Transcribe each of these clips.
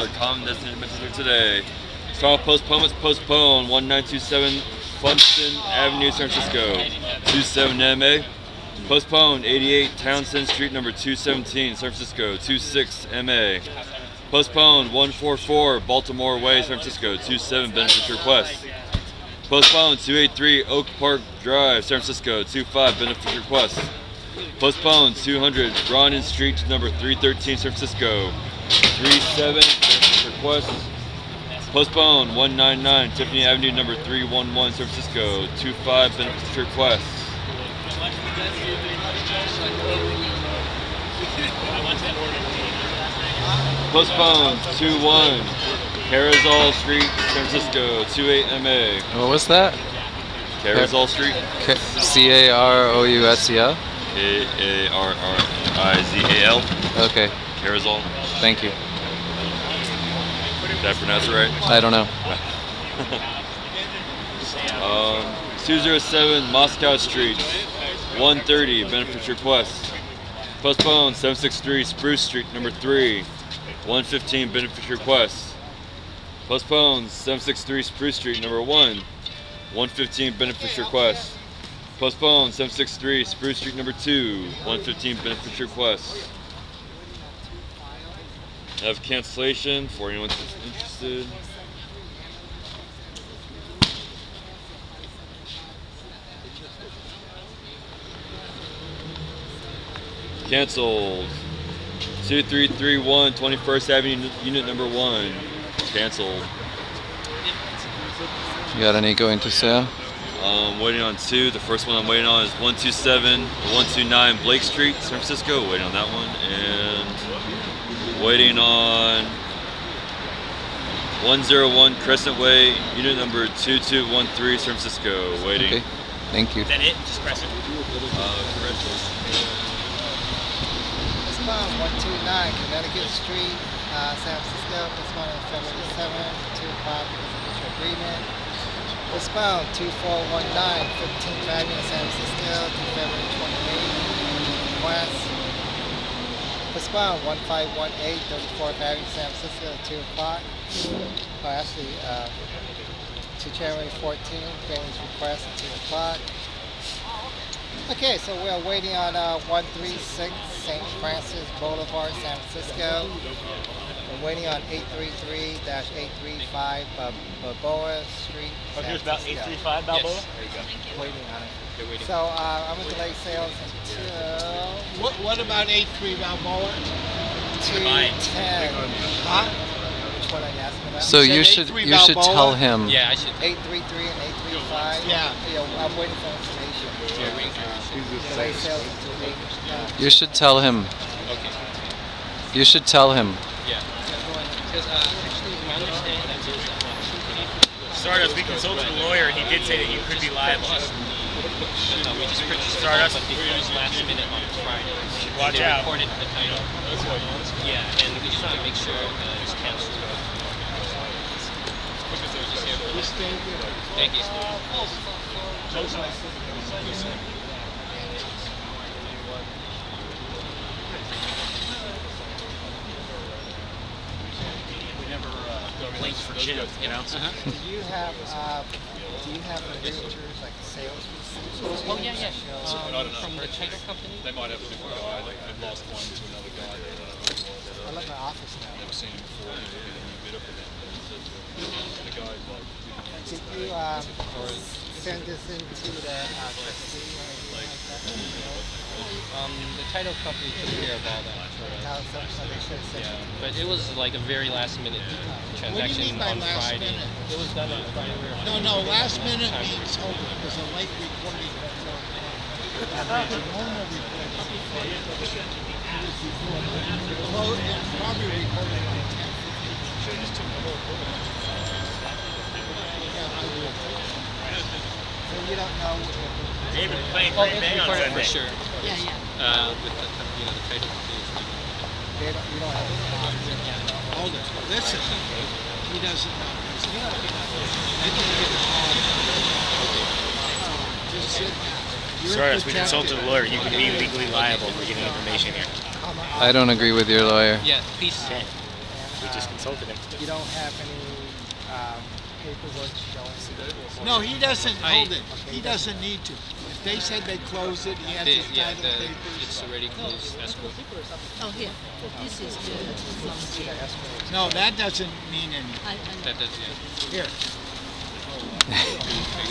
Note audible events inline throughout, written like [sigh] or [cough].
are common destination passes today. Strong postponements postponed 1927 Funston Avenue, San Francisco. 27 MA. Postponed 88 Townsend Street, number 217, San Francisco. 26 MA. Postponed 144 Baltimore Way, San Francisco. 27 benefit request. Postponed 283 Oak Park Drive, San Francisco. 25 benefit request. Postponed 200 Ronin Street, number 313, San Francisco. 37 benefit request. Postponed 199 Tiffany Avenue, number 311, San Francisco. 25 benefit request. Postponed 2-1 Carazal Street, San Francisco, 28 MA. What was that? Carazal Street, C A R O U S E L? K-A-R-R-I-Z-A-L. Okay, Carazal. Thank you. Did I pronounce it right? I don't know. [laughs] Um, 207 Moscow Street, 130 benefit request. Postponed 763 Spruce Street, number 3, 115 benefit request. Postponed 763 Spruce Street, number 1, 115 benefit request. Postponed 763 Spruce Street, number 2, 115 benefit request. I have cancellation for anyone who's interested. Cancelled. 2331 21st Avenue, unit number 1. Cancelled. You got any going to sale? Um, waiting on two. The first one I'm waiting on is 127 129 Blake Street, San Francisco. Waiting on that one. And waiting on 101 Crescent Way, unit number 2213, San Francisco. Waiting. Okay, thank you. Is that it? Just press it. Uh, Crescent. This one, 129 Connecticut Street, uh, San Francisco. This one is February 7th, 2 o'clock because of mutual agreement. This one, 2419 15th Avenue, San Francisco, to February 28th, West. One, 1518 34th Avenue, San Francisco, 2 o'clock. Oh, actually, uh, to January 14th, payments request at 2 o'clock. Okay, so we are waiting on uh, 136 St. Francis Boulevard, San Francisco. We're waiting on 833-835 Bal- Balboa Street. Oh, San here's about 835 Balboa? Yes, there you go. You. Waiting on it. Waiting. So uh, I'm gonna delay sales until What, what about eight-three Balboa? 210. Huh? Which one are you asking about? So you should A3 you should tell him. Yeah, I should. 833 and 835. Yeah. Yeah, I'm waiting for information. Delay sales until 8. Uh, You should tell him. Okay. You should tell him. Yeah. Because uh, actually, my understanding is uh, Stardust, we consulted a lawyer, and he did say that you could be liable. Uh, we just purchased Stardust, but it was last minute on Friday. Watch they out. recorded the title. Yeah, and we just want to make sure uh, it was canceled. Thank you. Plates for gin, you know? Do you have, uh, do you have the realtors, like sales receipts? Oh, yeah, yeah. Show- Um, from the title company? They might have a different guy. Like, I've lost one to another guy. that I don't know who it was. I love my office now. Never seen him before. He was a new bidder for them. The guy's like, Did you um, send this into the uh, trustee or anything like that? Um, the title company took care of all that for us. so, so they should have sent Yeah, but it was like a very last minute transaction mean by on last Friday. minute? It was done on Friday. No, no, last minute means, hold on, there's a late recording. The normal recording. Well, it's probably recorded on ten So you don't know if David playing Oh, Green Bay on recorded for sure. Yeah, yeah. Uh, with the, you know, the title company. is doing it. they don't, you don't have a Hold it, listen, he doesn't know. I can get a call. Just sit down. You're Stardust, we consulted a lawyer. You can be legally liable for getting information here. I don't agree with your lawyer. Yeah, please. Said. We just consulted him. You don't have any um, paperwork showing. No, he doesn't I- hold it. He doesn't need to. If they said they closed it, he has The, his yeah, title the, papers. it's already closed escrow. Oh, here. This is the. No, that doesn't mean anything. I, I, That does, yeah. Here,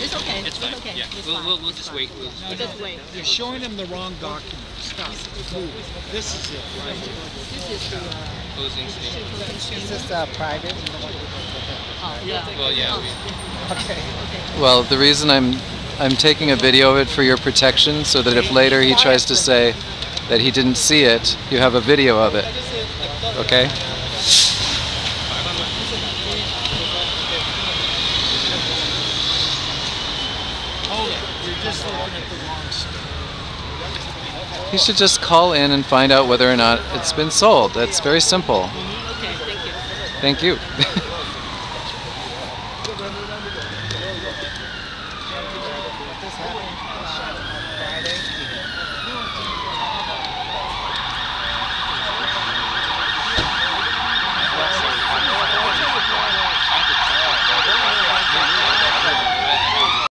it's okay. It's fine. okay. Yeah, It's we'll, fine. we'll, we'll just fine. wait. We'll no, Just no, wait. you're showing him the wrong document. Stop. Move. This is it, right. This is the uh, closing statement. closing Is this uh, private? You don't want to Oh, yeah. Well, yeah, we, Okay. Well, the reason I'm I'm taking a video of it for your protection so that if later he tries to say that he didn't see it, you have a video of it. Okay? You're just looking at the wrong stuff. He should just call in and find out whether or not it's been sold. That's very simple. Okay, thank you. thank you. [laughs]